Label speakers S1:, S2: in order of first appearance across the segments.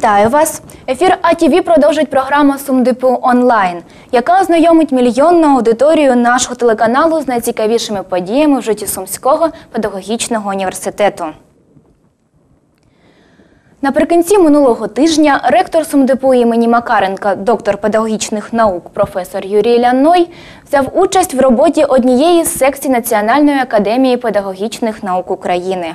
S1: Вітаю вас! Ефір АТВ продовжить програма Сумдипу онлайн, яка ознайомить мільйонну аудиторію нашого телеканалу з найцікавішими подіями в житті Сумського педагогічного університету. Наприкінці минулого тижня ректор Сумдипу імені Макаренка, доктор педагогічних наук, професор Юрій Ляной, взяв участь в роботі однієї з секцій Національної академії педагогічних наук України.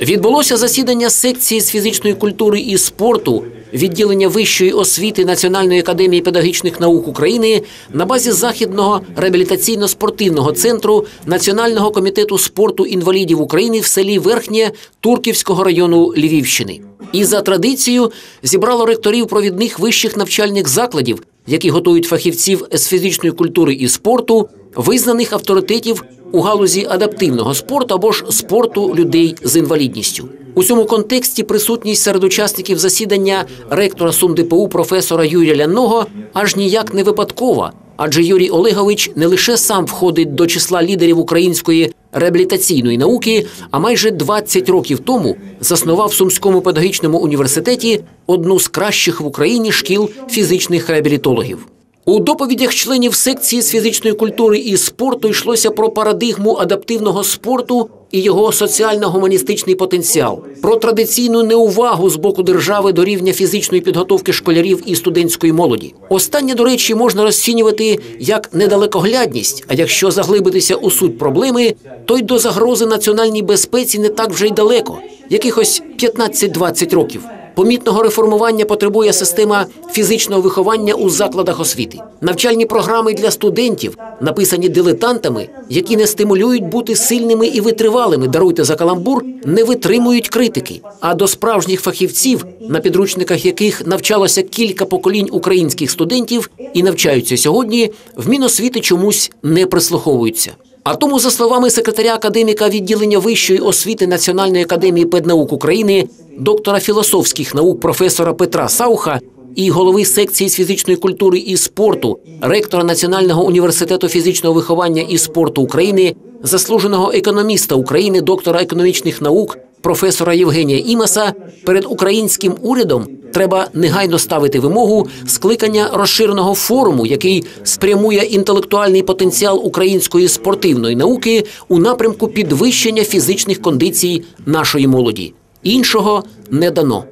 S2: Відбулося засідання секції з фізичної культури і спорту відділення вищої освіти Національної академії педагогічних наук України на базі західного реабілітаційно-спортивного центру Національного комітету спорту інвалідів України в селі Верхнє Турківського району Львівщини. І за традицією зібрало ректорів провідних вищих навчальних закладів, які готують фахівців з фізичної культури і спорту, визнаних авторитетів у галузі адаптивного спорту або ж спорту людей з інвалідністю. У цьому контексті присутність серед учасників засідання ректора СумДПУ професора Юрія Ляного аж ніяк не випадкова, адже Юрій Олегович не лише сам входить до числа лідерів української реабілітаційної науки, а майже 20 років тому заснував в Сумському педагогічному університеті одну з кращих в Україні шкіл фізичних реабілітологів. У доповідях членів секції з фізичної культури і спорту йшлося про парадигму адаптивного спорту і його соціально-гуманістичний потенціал, про традиційну неувагу з боку держави до рівня фізичної підготовки школярів і студентської молоді. Останнє, до речі, можна розцінювати як недалекоглядність. А якщо заглибитися у суть проблеми, то й до загрози національній безпеці не так вже й далеко, якихось 15-20 років. Помітного реформування потребує система фізичного виховання у закладах освіти. Навчальні програми для студентів, написані дилетантами, які не стимулюють бути сильними і витривалими, даруйте за каламбур, не витримують критики. А до справжніх фахівців, на підручниках яких навчалося кілька поколінь українських студентів і навчаються сьогодні, в Міносвіти чомусь не прислуховуються. А тому, за словами секретаря академіка відділення вищої освіти Національної академії педнаук України, доктора філософських наук професора Петра Сауха і голови секції з фізичної культури і спорту, ректора Національного університету фізичного виховання і спорту України, заслуженого економіста України, доктора економічних наук, професора Євгенія Імаса, перед українським урядом треба негайно ставити вимогу скликання розширеного форуму, який спрямує інтелектуальний потенціал української спортивної науки у напрямку підвищення фізичних кондицій нашої молоді. Іншого не дано.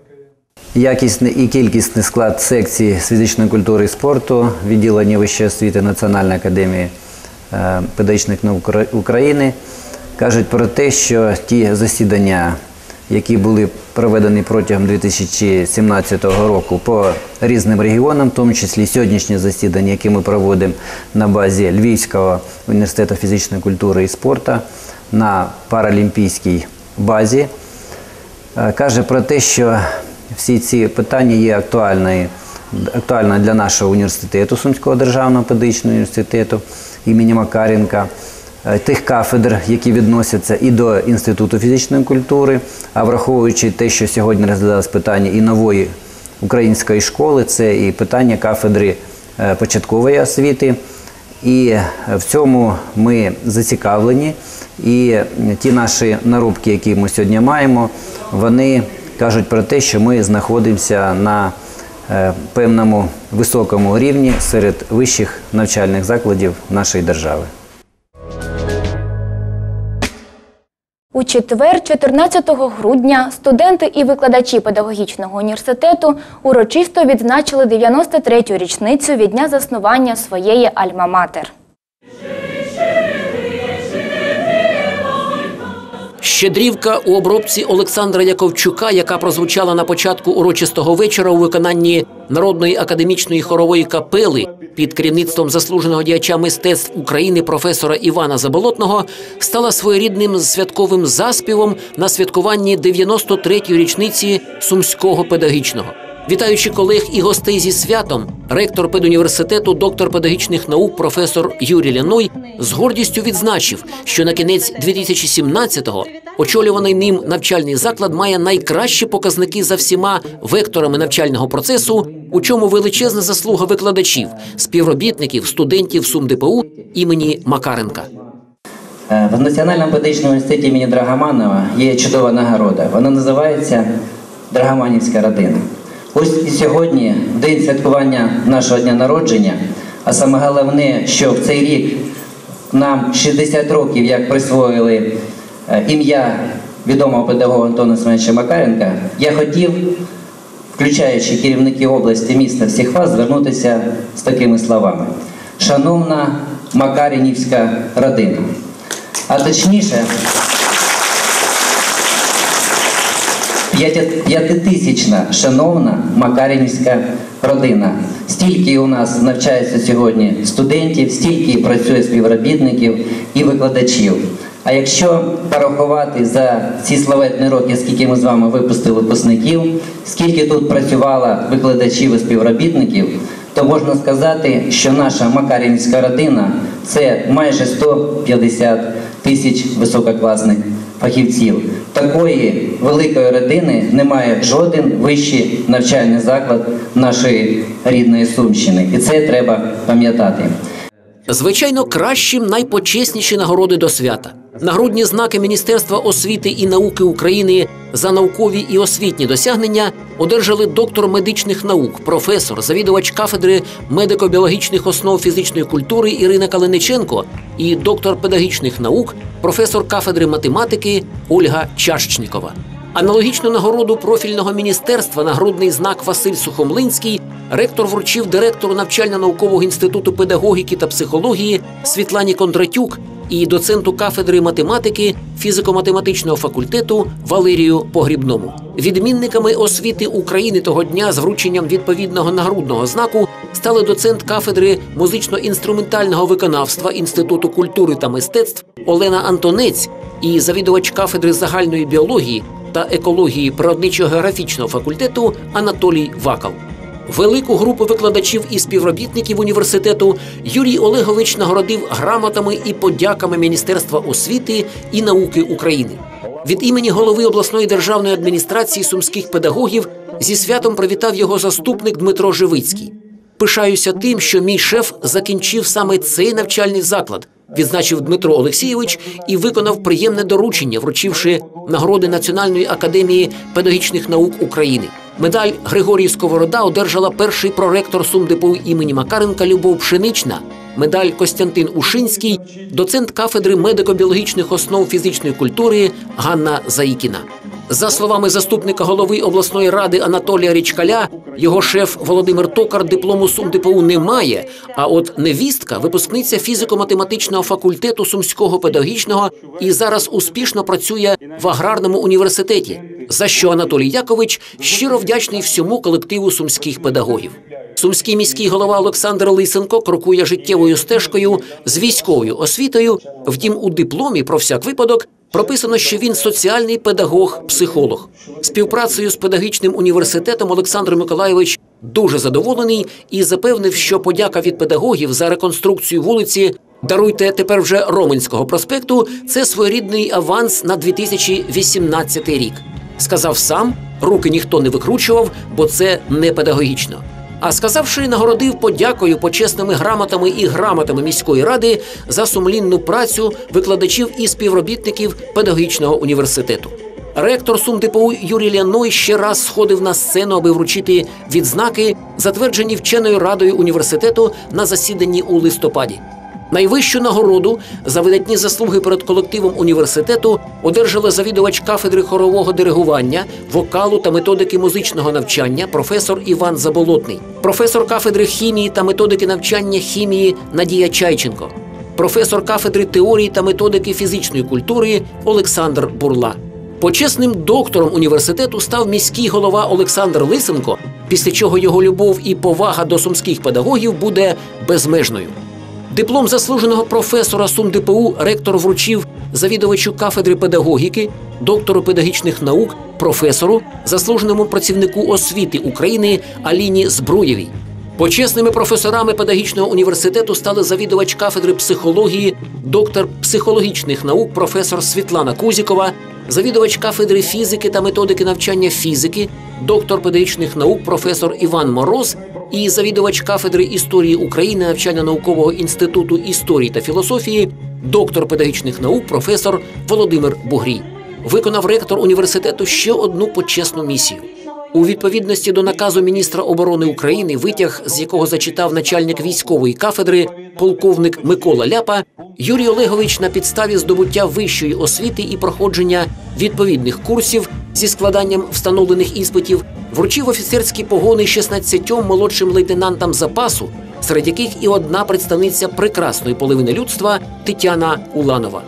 S3: Якісний і кількісний склад секції з фізичної культури і спорту відділення вищої освіти Національної академії е, педагогічних наук України кажуть про те, що ті засідання, які були проведені протягом 2017 року по різним регіонам, в тому числі сьогоднішнє засідання, яке ми проводимо на базі Львівського університету фізичної культури і спорту на паралімпійській базі, каже про те, що всі ці питання є актуальною актуальна для нашого університету, Сумського державного педагогічного університету імені Макаренка, е, тих кафедр, які відносяться і до Інституту фізичної культури, а враховуючи те, що сьогодні розглядалось питання і нової української школи, це і питання кафедри е, початкової освіти. І е, в цьому ми зацікавлені. І ті наші наробки, які ми сьогодні маємо, вони кажуть про те, що ми знаходимося на е, певному високому рівні серед вищих навчальних закладів нашої держави.
S1: У четвер, 14 грудня, студенти і викладачі педагогічного університету урочисто відзначили 93-ю річницю від дня заснування своєї альма-матер.
S2: Щедрівка у обробці Олександра Яковчука, яка прозвучала на початку урочистого вечора у виконанні народної академічної хорової капели під керівництвом заслуженого діяча мистецтв України професора Івана Заболотного, стала своєрідним святковим заспівом на святкуванні 93-ї річниці сумського педагогічного. Вітаючи колег і гостей зі святом, ректор педуніверситету, доктор педагогічних наук, професор Юрій Ляной з гордістю відзначив, що на кінець 2017-го очолюваний ним навчальний заклад має найкращі показники за всіма векторами навчального процесу, у чому величезна заслуга викладачів, співробітників, студентів СумДПУ імені Макаренка.
S4: Е, В Національному педагогічному університеті імені Драгоманова є чудова нагорода. Вона називається
S3: Драгоманівська родина. Ось і сьогодні, день святкування нашого дня народження, а саме головне, що в цей рік нам 60 років, як присвоїли е, ім'я відомого педагога Антона Семеновича Макаренка, я хотів, включаючи керівників області міста всіх вас, звернутися з такими словами. Шановна Макарінівська родина. А точніше, п'ятитисячна шановна Макарінівська родина. Стільки у нас навчається сьогодні студентів, стільки працює співробітників і викладачів. А якщо порахувати за ці славетні роки, скільки ми з вами випустили випускників, скільки тут працювало викладачів і співробітників, то можна сказати, що наша Макарінська родина це майже 150 тисяч висококласних фахівців. Такої великої родини немає жоден вищий навчальний заклад нашої рідної Сумщини, і це треба пам'ятати.
S2: Звичайно, кращим найпочесніші нагороди до свята. Нагрудні знаки Міністерства освіти і науки України за наукові і освітні досягнення одержали доктор медичних наук, професор, завідувач кафедри медико-біологічних основ фізичної культури Ірина Калиниченко і доктор педагогічних наук, професор кафедри математики Ольга Чащнікова. Аналогічну нагороду профільного міністерства нагрудний знак Василь Сухомлинський ректор вручив директору навчально-наукового інституту педагогіки та психології Світлані Кондратюк і доценту кафедри математики фізико-математичного факультету Валерію Погрібному. Відмінниками освіти України того дня з врученням відповідного нагрудного знаку стали доцент кафедри музично-інструментального виконавства Інституту культури та мистецтв Олена Антонець і завідувач кафедри загальної біології та екології природничо-географічного факультету Анатолій Вакал. Велику групу викладачів і співробітників університету Юрій Олегович нагородив грамотами і подяками Міністерства освіти і науки України. Від імені голови обласної державної адміністрації сумських педагогів зі святом привітав його заступник Дмитро Живицький. Пишаюся тим, що мій шеф закінчив саме цей навчальний заклад, відзначив Дмитро Олексійович і виконав приємне доручення, вручивши нагороди Національної академії педагогічних наук України. Медаль Григорій Сковорода одержала перший проректор СумДПУ імені Макаренка Любов Пшенична. Медаль Костянтин Ушинський, доцент кафедри медико-біологічних основ фізичної культури Ганна Заїкіна. За словами заступника голови обласної ради Анатолія Річкаля, його шеф Володимир Токар диплому СумДПУ не має. А от невістка, випускниця фізико-математичного факультету Сумського педагогічного і зараз успішно працює в аграрному університеті. За що Анатолій Якович щиро вдячний всьому колективу сумських педагогів. Сумський міський голова Олександр Лисенко крокує життєвою стежкою з військовою освітою. Втім, у дипломі про всяк випадок прописано, що він соціальний педагог, психолог. Співпрацею з педагогічним університетом Олександр Миколайович дуже задоволений і запевнив, що подяка від педагогів за реконструкцію вулиці. Даруйте тепер вже Роменського проспекту. Це своєрідний аванс на 2018 рік. Сказав сам, руки ніхто не викручував, бо це не педагогічно. А сказавши, нагородив подякою почесними грамотами і грамотами міської ради за сумлінну працю викладачів і співробітників педагогічного університету. Ректор СумДПУ Юрій Ляной ще раз сходив на сцену, аби вручити відзнаки, затверджені вченою радою університету на засіданні у листопаді. Найвищу нагороду за видатні заслуги перед колективом університету одержала завідувач кафедри хорового диригування, вокалу та методики музичного навчання професор Іван Заболотний, професор кафедри хімії та методики навчання хімії Надія Чайченко, професор кафедри теорії та методики фізичної культури Олександр Бурла. Почесним доктором університету став міський голова Олександр Лисенко, після чого його любов і повага до сумських педагогів буде безмежною. Диплом заслуженого професора СумДПУ ректор вручив завідувачу кафедри педагогіки, доктору педагогічних наук, професору, заслуженому працівнику освіти України Аліні Збруєвій. Почесними професорами педагогічного університету стали завідувач кафедри психології, доктор психологічних наук, професор Світлана Кузікова, завідувач кафедри фізики та методики навчання фізики, доктор педагогічних наук, професор Іван Мороз і завідувач кафедри історії України навчально-наукового інституту історії та філософії, доктор педагогічних наук, професор Володимир Бугрій. Виконав ректор університету ще одну почесну місію. У відповідності до наказу міністра оборони України, витяг, з якого зачитав начальник військової кафедри, полковник Микола Ляпа, Юрій Олегович на підставі здобуття вищої освіти і проходження відповідних курсів зі складанням встановлених іспитів вручив офіцерські погони 16 молодшим лейтенантам запасу, серед яких і одна представниця прекрасної половини людства Тетяна Уланова.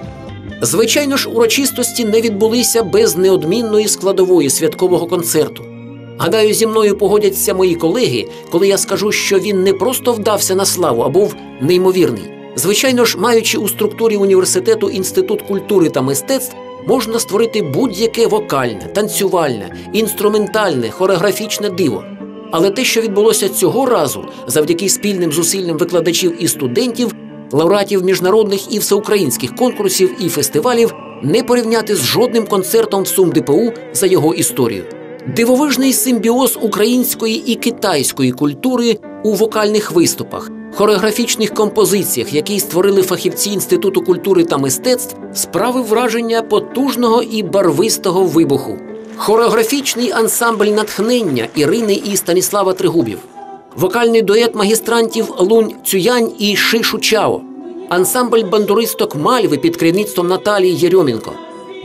S2: Звичайно ж, урочистості не відбулися без неодмінної складової святкового концерту. Гадаю, зі мною погодяться мої колеги, коли я скажу, що він не просто вдався на славу, а був неймовірний. Звичайно ж, маючи у структурі університету інститут культури та мистецтв, можна створити будь-яке вокальне, танцювальне, інструментальне, хореографічне диво. Але те, що відбулося цього разу, завдяки спільним зусиллям викладачів і студентів, лауреатів міжнародних і всеукраїнських конкурсів і фестивалів, не порівняти з жодним концертом в СумДПУ за його історію. Дивовижний симбіоз української і китайської культури у вокальних виступах, хореографічних композиціях, які створили фахівці Інституту культури та мистецтв, справив враження потужного і барвистого вибуху. Хореографічний ансамбль натхнення Ірини і Станіслава Тригубів, вокальний дует магістрантів Лунь Цюянь і Шишу Чао, ансамбль бандуристок Мальви під керівництвом Наталії Єрьомінко,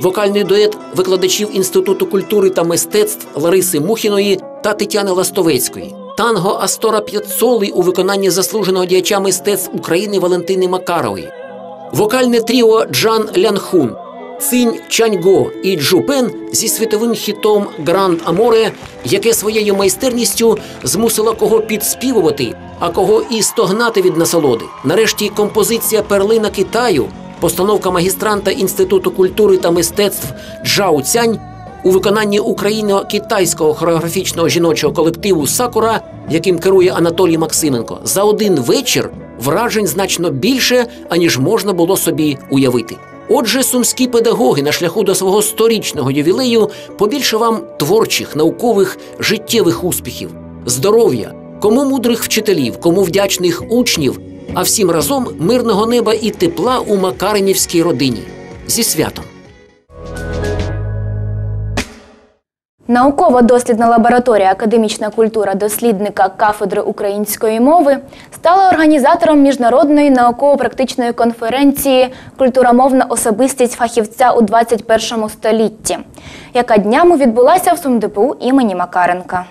S2: вокальний дует викладачів Інституту культури та мистецтв Лариси Мухіної та Тетяни Ластовецької, танго Астора П'ятсоли у виконанні заслуженого діяча мистецтв України Валентини Макарової, вокальне тріо Джан Лянхун, Цинь Чаньго і Джупен зі світовим хітом Гранд Аморе, яке своєю майстерністю змусило кого підспівувати, а кого і стогнати від насолоди. Нарешті композиція Перлина Китаю, постановка магістранта Інституту культури та мистецтв Джао Цянь у виконанні україно-китайського хореографічного жіночого колективу Сакура, яким керує Анатолій Максименко, за один вечір вражень значно більше, аніж можна було собі уявити. Отже, сумські педагоги на шляху до свого сторічного ювілею побільше вам творчих, наукових, життєвих успіхів, здоров'я, кому мудрих вчителів, кому вдячних учнів, а всім разом мирного неба і тепла у Макаринівській родині. Зі святом!
S1: Науково-дослідна лабораторія Академічна культура дослідника кафедри української мови стала організатором міжнародної науково-практичної конференції Культуромовна особистість фахівця у 21 столітті, яка днями відбулася в СумДПУ імені Макаренка.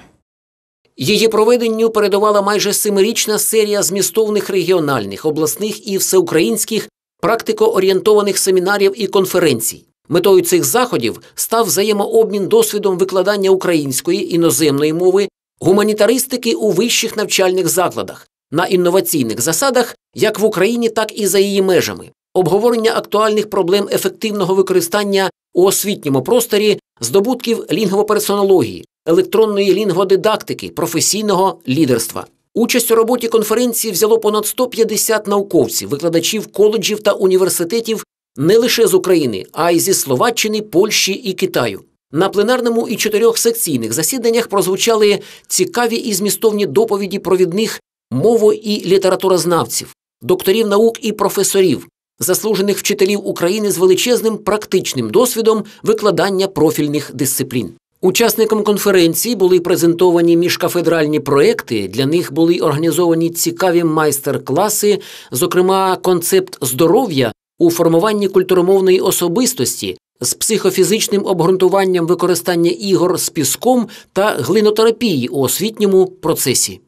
S2: Її проведенню передувала майже семирічна серія змістовних регіональних, обласних і всеукраїнських практико-орієнтованих семінарів і конференцій. Метою цих заходів став взаємообмін досвідом викладання української іноземної мови, гуманітаристики у вищих навчальних закладах на інноваційних засадах, як в Україні, так і за її межами, обговорення актуальних проблем ефективного використання у освітньому просторі, здобутків лінгвоперсонології, електронної лінгводидактики, професійного лідерства. Участь у роботі конференції взяло понад 150 науковців, викладачів коледжів та університетів не лише з України, а й зі Словаччини, Польщі і Китаю. На пленарному і чотирьох секційних засіданнях прозвучали цікаві і змістовні доповіді провідних мово- і літературознавців, докторів наук і професорів, заслужених вчителів України з величезним практичним досвідом викладання профільних дисциплін. Учасникам конференції були презентовані міжкафедральні проекти. Для них були організовані цікаві майстер-класи, зокрема, концепт здоров'я у формуванні культуромовної особистості з психофізичним обґрунтуванням використання ігор з піском та глинотерапії у освітньому процесі.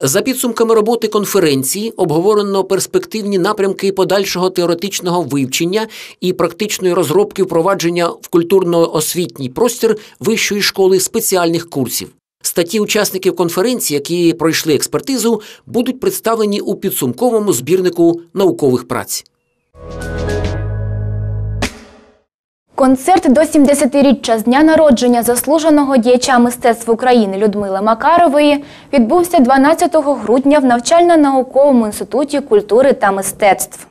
S2: За підсумками роботи конференції обговорено перспективні напрямки подальшого теоретичного вивчення і практичної розробки впровадження в культурно-освітній простір вищої школи спеціальних курсів. Статті учасників конференції, які пройшли експертизу, будуть представлені у підсумковому збірнику наукових праць.
S1: Концерт до 70-річчя з дня народження заслуженого діяча мистецтв України Людмили Макарової відбувся 12 грудня в навчально-науковому інституті культури та мистецтв.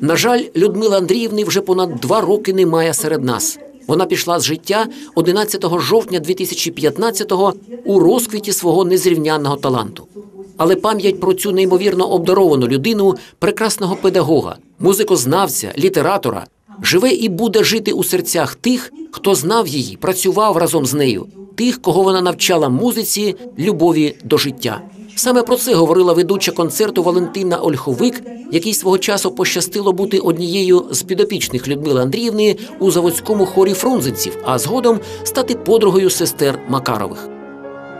S2: На жаль, Людмила Андріївни вже понад два роки немає серед нас. Вона пішла з життя 11 жовтня 2015-го у розквіті свого незрівнянного таланту. Але пам'ять про цю неймовірно обдаровану людину, прекрасного педагога, музикознавця, літератора, живе і буде жити у серцях тих, хто знав її, працював разом з нею тих, кого вона навчала музиці, любові до життя. Саме про це говорила ведуча концерту Валентина Ольховик, якій свого часу пощастило бути однією з підопічних Людмили Андріївни у заводському хорі фрунзенців, а згодом стати подругою сестер Макарових.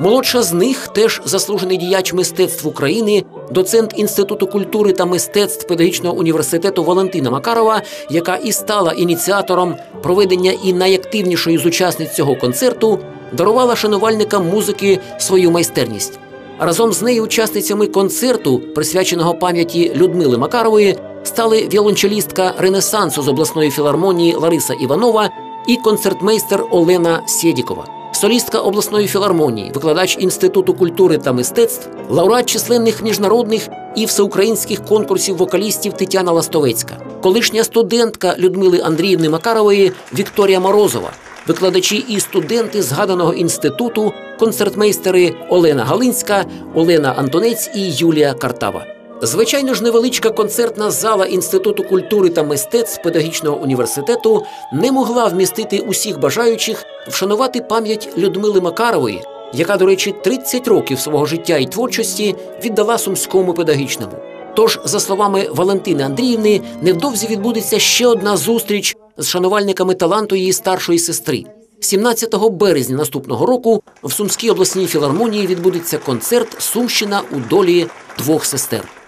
S2: Молодша з них теж заслужений діяч мистецтв України, доцент Інституту культури та мистецтв педагогічного університету Валентина Макарова, яка і стала ініціатором проведення і найактивнішої з учасниць цього концерту, дарувала шанувальникам музики свою майстерність. Разом з нею учасницями концерту, присвяченого пам'яті Людмили Макарової, стали віолончелістка Ренесансу з обласної філармонії Лариса Іванова і концертмейстер Олена Сєдікова солістка обласної філармонії, викладач Інституту культури та мистецтв, лауреат численних міжнародних і всеукраїнських конкурсів вокалістів Тетяна Ластовецька, колишня студентка Людмили Андріївни Макарової Вікторія Морозова, викладачі і студенти згаданого інституту, концертмейстери Олена Галинська, Олена Антонець і Юлія Картава. Звичайно ж, невеличка концертна зала Інституту культури та мистецтв педагогічного університету не могла вмістити усіх бажаючих вшанувати пам'ять Людмили Макарової, яка, до речі, 30 років свого життя і творчості віддала сумському педагогічному. Тож, за словами Валентини Андріївни, невдовзі відбудеться ще одна зустріч з шанувальниками таланту її старшої сестри. 17 березня наступного року в Сумській обласній філармонії відбудеться концерт Сумщина у долі двох сестер.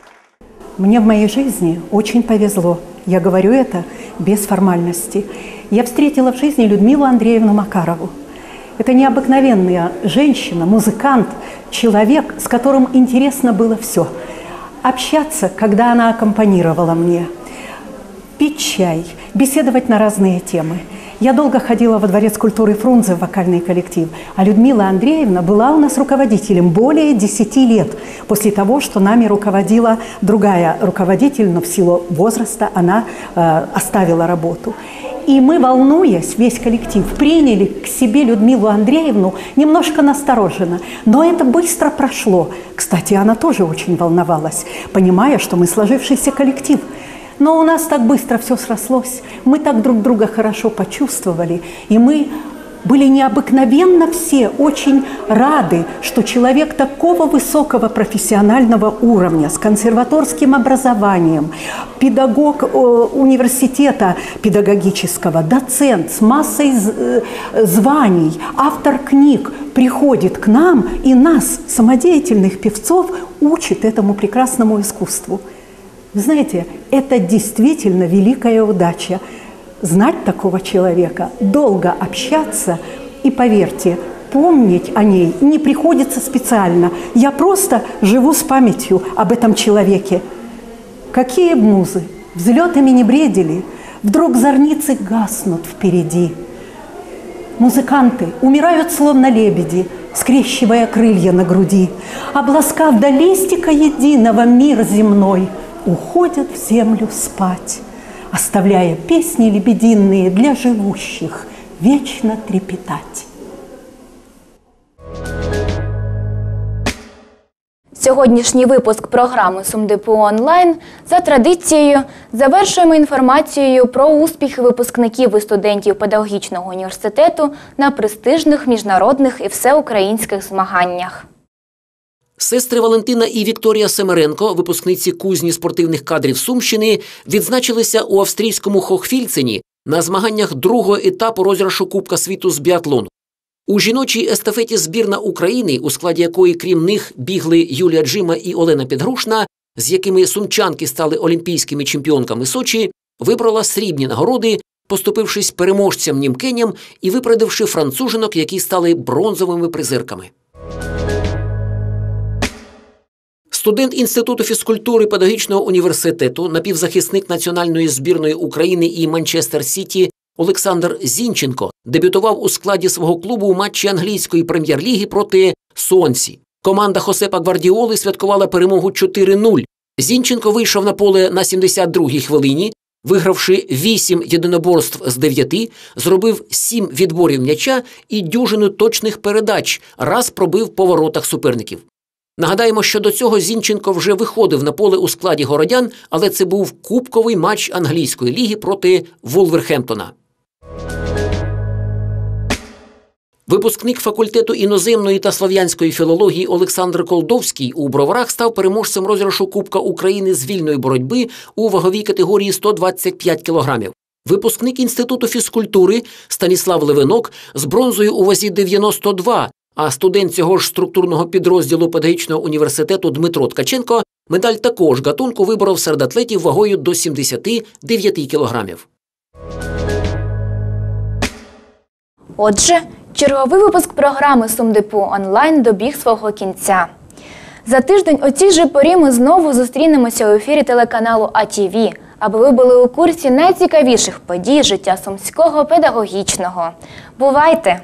S5: Мне в моей жизни очень повезло. Я говорю это без формальности. Я встретила в жизни Людмилу Андреевну Макарову. Это необыкновенная женщина, музыкант, человек, с которым интересно было все. Общаться, когда она аккомпанировала мне, пить чай, беседовать на разные темы. Я долго ходила во Дворец культуры Фрунзе в вокальный коллектив, а Людмила Андреевна была у нас руководителем более 10 лет после того, что нами руководила другая руководитель, но в силу возраста она э, оставила работу. И мы, волнуясь, весь коллектив, приняли к себе Людмилу Андреевну немножко настороженно. Но это быстро прошло. Кстати, она тоже очень волновалась, понимая, что мы сложившийся коллектив – но у нас так быстро все срослось, мы так друг друга хорошо почувствовали, и мы были необыкновенно все очень рады, что человек такого высокого профессионального уровня, с консерваторским образованием, педагог э, университета педагогического, доцент с массой э, званий, автор книг, приходит к нам и нас, самодеятельных певцов, учит этому прекрасному искусству. Знаете, это действительно великая удача. Знать такого человека, долго общаться и, поверьте, помнить о ней не приходится специально. Я просто живу с памятью об этом человеке. Какие музы, взлетами не бредили, вдруг зорницы гаснут впереди. Музыканты умирают словно лебеди, скрещивая крылья на груди, обласкав до листика единого мир земной – уходят в землю спать, оставляя песни лебединые для живущих вечно трепетать.
S1: Сьогоднішній випуск програми СумДПУ онлайн за традицією завершуємо інформацією про успіхи випускників і студентів педагогічного університету на престижних міжнародних і всеукраїнських змаганнях.
S2: Сестри Валентина і Вікторія Семеренко, випускниці кузні спортивних кадрів Сумщини, відзначилися у австрійському Хохфільцені на змаганнях другого етапу розіграшу Кубка світу з біатлону. У жіночій естафеті збірна України, у складі якої, крім них, бігли Юлія Джима і Олена Підгрушна, з якими сумчанки стали олімпійськими чемпіонками Сочі, вибрала срібні нагороди, поступившись переможцям німкеням і випередивши францужинок, які стали бронзовими призерками. Студент Інституту фізкультури педагогічного університету, напівзахисник національної збірної України і Манчестер Сіті Олександр Зінченко дебютував у складі свого клубу у матчі англійської прем'єр-ліги проти Сонці. Команда Хосепа Гвардіоли святкувала перемогу 4-0. Зінченко вийшов на поле на 72-й хвилині, вигравши 8 єдиноборств з 9, зробив 7 відборів м'яча і дюжину точних передач, раз пробив по воротах суперників. Нагадаємо, що до цього Зінченко вже виходив на поле у складі городян, але це був кубковий матч англійської ліги проти Вулверхемптона. Випускник факультету іноземної та слав'янської філології Олександр Колдовський у броварах став переможцем розіграшу Кубка України з вільної боротьби у ваговій категорії 125 кілограмів. Випускник інституту фізкультури Станіслав Левинок з бронзою у вазі 92, а студент цього ж структурного підрозділу педагогічного університету Дмитро Ткаченко медаль також гатунку виборов серед атлетів вагою до 79 кілограмів.
S1: Отже, черговий випуск програми Сумдепу онлайн добіг свого кінця. За тиждень о цій же порі ми знову зустрінемося у ефірі телеканалу АТВ, аби ви були у курсі найцікавіших подій життя сумського педагогічного. Бувайте!